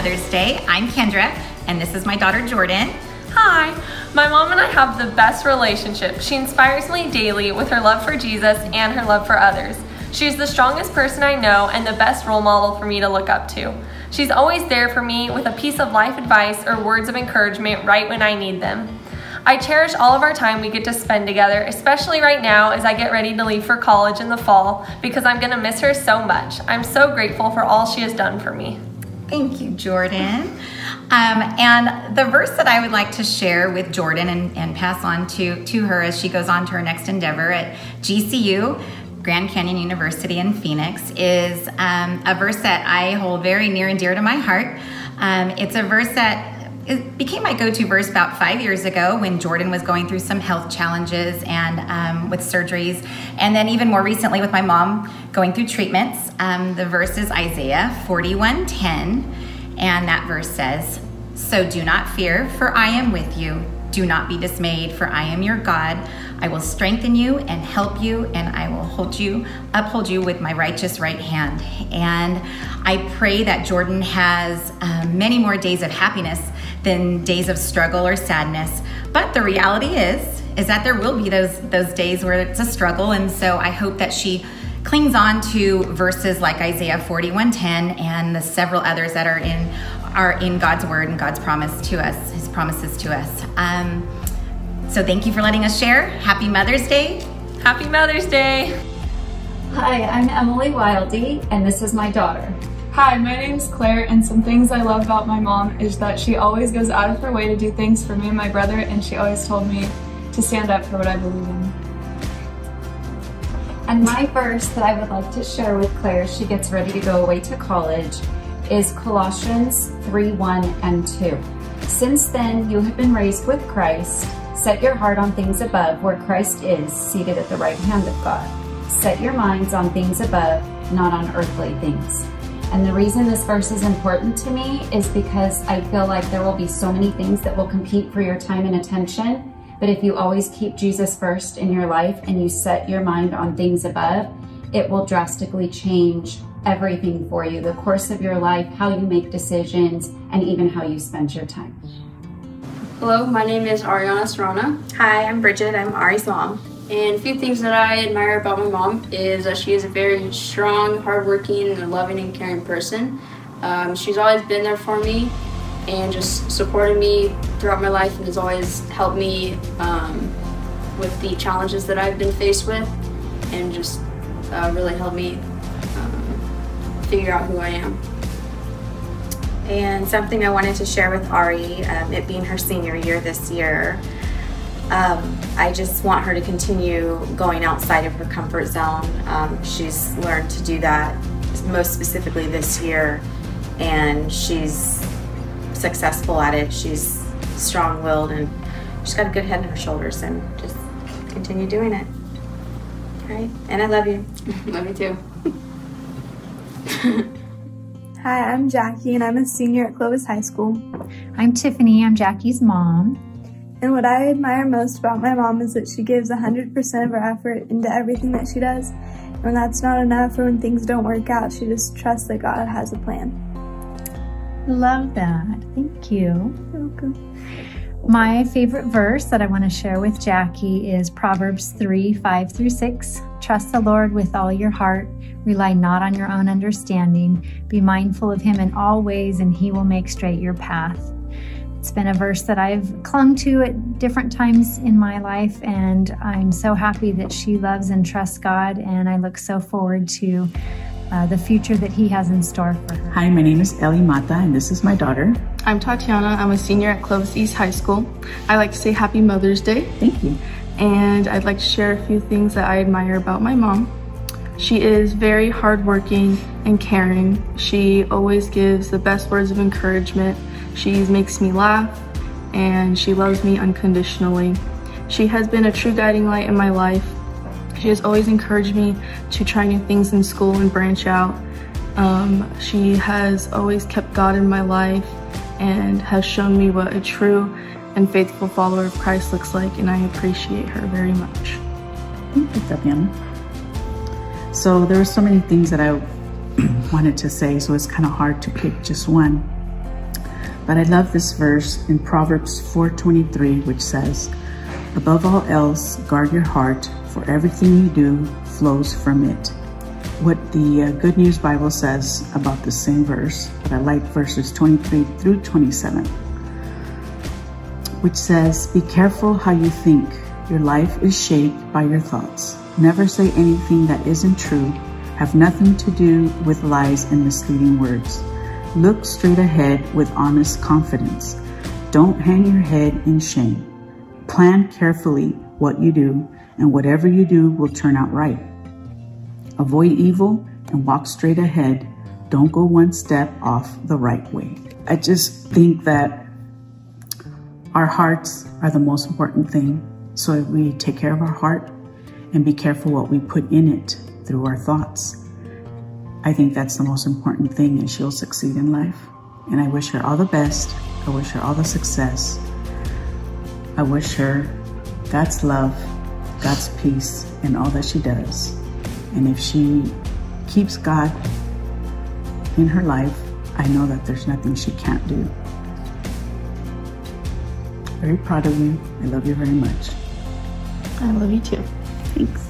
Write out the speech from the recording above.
Day. I'm Kendra, and this is my daughter Jordan. Hi, my mom and I have the best relationship. She inspires me daily with her love for Jesus and her love for others. She's the strongest person I know and the best role model for me to look up to. She's always there for me with a piece of life advice or words of encouragement right when I need them. I cherish all of our time we get to spend together, especially right now as I get ready to leave for college in the fall because I'm going to miss her so much. I'm so grateful for all she has done for me. Thank you, Jordan. Um, and the verse that I would like to share with Jordan and, and pass on to, to her as she goes on to her next endeavor at GCU, Grand Canyon University in Phoenix, is um, a verse that I hold very near and dear to my heart. Um, it's a verse that it became my go-to verse about five years ago when Jordan was going through some health challenges and um, with surgeries, and then even more recently with my mom going through treatments. Um, the verse is Isaiah 41:10, and that verse says, "So do not fear, for I am with you. Do not be dismayed, for I am your God. I will strengthen you and help you, and I will hold you, uphold you with my righteous right hand." And I pray that Jordan has uh, many more days of happiness than days of struggle or sadness. But the reality is, is that there will be those those days where it's a struggle, and so I hope that she clings on to verses like Isaiah 41:10 and the several others that are in are in God's word and God's promise to us, His promises to us. Um, so thank you for letting us share. Happy Mother's Day. Happy Mother's Day. Hi, I'm Emily Wildy, and this is my daughter. Hi, my name is Claire, and some things I love about my mom is that she always goes out of her way to do things for me and my brother, and she always told me to stand up for what I believe in. And my verse that I would like to share with Claire as she gets ready to go away to college is Colossians 3 1 and 2. Since then, you have been raised with Christ. Set your heart on things above, where Christ is, seated at the right hand of God. Set your minds on things above, not on earthly things. And the reason this verse is important to me is because I feel like there will be so many things that will compete for your time and attention. But if you always keep Jesus first in your life and you set your mind on things above, it will drastically change everything for you the course of your life, how you make decisions, and even how you spend your time. Hello, my name is Ariana Serrana. Hi, I'm Bridget. I'm Ari's mom. And a few things that I admire about my mom is that she is a very strong, hardworking, loving and caring person. Um, she's always been there for me and just supported me throughout my life and has always helped me um, with the challenges that I've been faced with and just uh, really helped me um, figure out who I am. And something I wanted to share with Ari, um, it being her senior year this year, um, I just want her to continue going outside of her comfort zone. Um, she's learned to do that most specifically this year, and she's successful at it. She's strong willed and she's got a good head on her shoulders, and just continue doing it. All right, and I love you. love you too. Hi, I'm Jackie, and I'm a senior at Clovis High School. I'm Tiffany. I'm Jackie's mom. And what I admire most about my mom is that she gives 100% of her effort into everything that she does. And when that's not enough or when things don't work out, she just trusts that God has a plan. Love that. Thank you. You're welcome. My favorite verse that I want to share with Jackie is Proverbs 3 5 through 6. Trust the Lord with all your heart. Rely not on your own understanding. Be mindful of him in all ways, and he will make straight your path. It's been a verse that I've clung to at different times in my life, and I'm so happy that she loves and trusts God, and I look so forward to uh, the future that He has in store for her. Hi, my name is Ellie Mata, and this is my daughter. I'm Tatiana. I'm a senior at Clovis East High School. I like to say Happy Mother's Day. Thank you. And I'd like to share a few things that I admire about my mom. She is very hardworking and caring. She always gives the best words of encouragement she makes me laugh and she loves me unconditionally. She has been a true guiding light in my life. She has always encouraged me to try new things in school and branch out. Um, she has always kept God in my life and has shown me what a true and faithful follower of Christ looks like, and I appreciate her very much. Thank you, Tatiana. So there were so many things that I wanted to say, so it's kind of hard to pick just one. But I love this verse in Proverbs 4.23, which says, Above all else, guard your heart, for everything you do flows from it. What the uh, Good News Bible says about the same verse, but I like verses 23 through 27, which says, Be careful how you think. Your life is shaped by your thoughts. Never say anything that isn't true. Have nothing to do with lies and misleading words. Look straight ahead with honest confidence. Don't hang your head in shame. Plan carefully what you do, and whatever you do will turn out right. Avoid evil and walk straight ahead. Don't go one step off the right way. I just think that our hearts are the most important thing. So we take care of our heart and be careful what we put in it through our thoughts, I think that's the most important thing and she'll succeed in life. And I wish her all the best. I wish her all the success. I wish her God's love, God's peace in all that she does. And if she keeps God in her life, I know that there's nothing she can't do. Very proud of you. I love you very much. I love you too. Thanks.